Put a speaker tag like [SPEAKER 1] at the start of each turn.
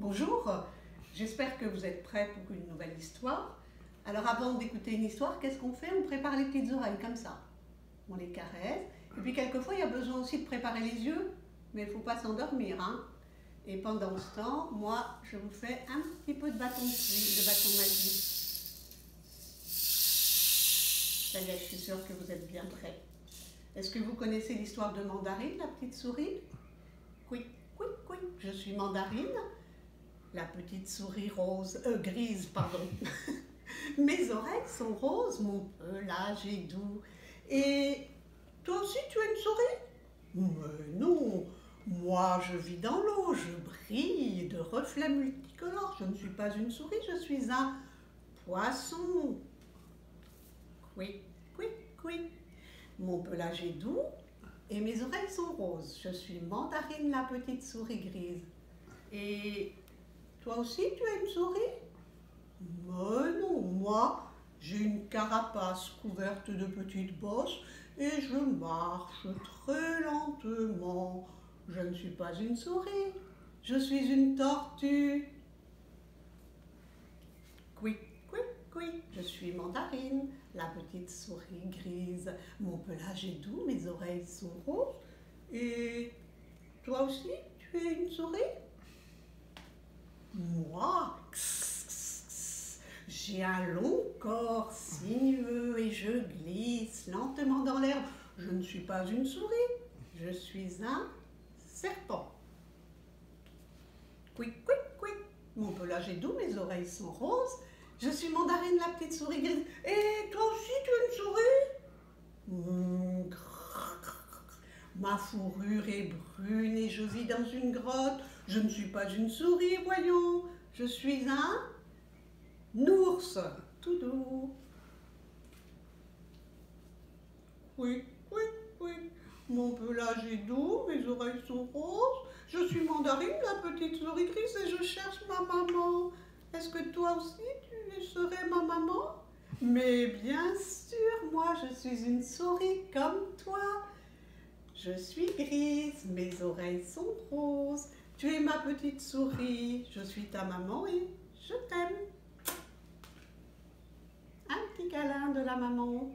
[SPEAKER 1] Bonjour, j'espère que vous êtes prêts pour une nouvelle histoire. Alors avant d'écouter une histoire, qu'est-ce qu'on fait? On prépare les petites oreilles comme ça. On les caresse. Et puis quelquefois, il y a besoin aussi de préparer les yeux, mais il ne faut pas s'endormir. Hein Et pendant ce temps, moi, je vous fais un petit peu de bâton de, de bâton magique. Ça y est, je suis sûre que vous êtes bien prêts. Est-ce que vous connaissez l'histoire de Mandarine, la petite souris? Oui, oui, oui, je suis Mandarine, la petite souris rose, euh, grise, pardon. Mes oreilles sont roses, mon pelage est doux. Et toi aussi, tu es une souris? Mais non, moi je vis dans l'eau, je brille de reflets multicolores. Je ne suis pas une souris, je suis un poisson. Oui, oui, oui. Mon pelage est doux et mes oreilles sont roses. Je suis Mandarine, la petite souris grise. Et toi aussi, tu es une souris? Mais non, moi, j'ai une carapace couverte de petites bosses et je marche très lentement. Je ne suis pas une souris, je suis une tortue. Quick, quick, quick, je suis Mandarine, la petite souris grise. Mon pelage est doux, mes oreilles sont roses. Et toi aussi, tu es une souris? Moi, j'ai un long corps sinueux et je glisse lentement dans l'herbe. Je ne suis pas une souris, je suis un serpent. Quick, quick, quick. Mon pelage est doux, mes oreilles sont roses. Je suis Mandarine, la petite souris grise. Et toi aussi, tu es une souris? Ma fourrure est brune et je vis dans une grotte. Je ne suis pas une souris, voyons. Je suis un ours, tout doux. Oui, oui, oui. Mon pelage est doux, mes oreilles sont roses. Je suis Mandarine, la petite souris grise, et je cherche ma maman. Est-ce que toi aussi tu serais ma maman? Mais bien sûr, moi je suis une souris comme toi. Je suis grise, mes oreilles sont roses. Tu es ma petite souris, je suis ta maman et je t'aime. Un petit câlin de la maman.